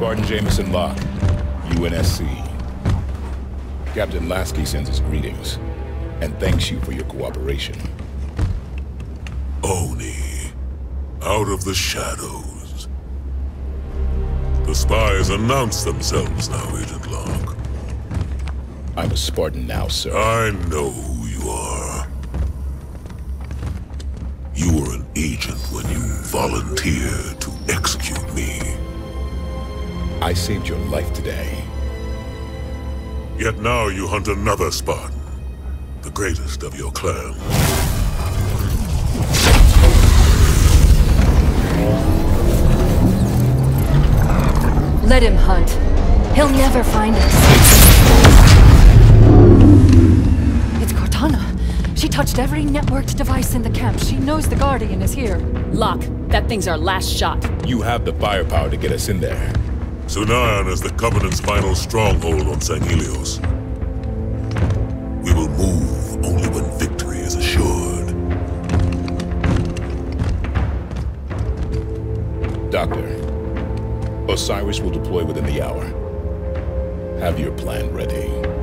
Spartan Jameson Locke, UNSC. Captain Lasky sends his greetings, and thanks you for your cooperation. ONI, out of the shadows. The spies announce themselves now, Agent Locke. I'm a Spartan now, sir. I know who you are. You were an agent when you volunteered to execute me. I saved your life today. Yet now you hunt another Spartan, the greatest of your clan. Let him hunt. He'll never find us. It's Cortana. She touched every networked device in the camp. She knows the Guardian is here. Locke, that thing's our last shot. You have the firepower to get us in there. Sunaion is the Covenant's final stronghold on Sanghelios. We will move only when victory is assured. Doctor, Osiris will deploy within the hour. Have your plan ready.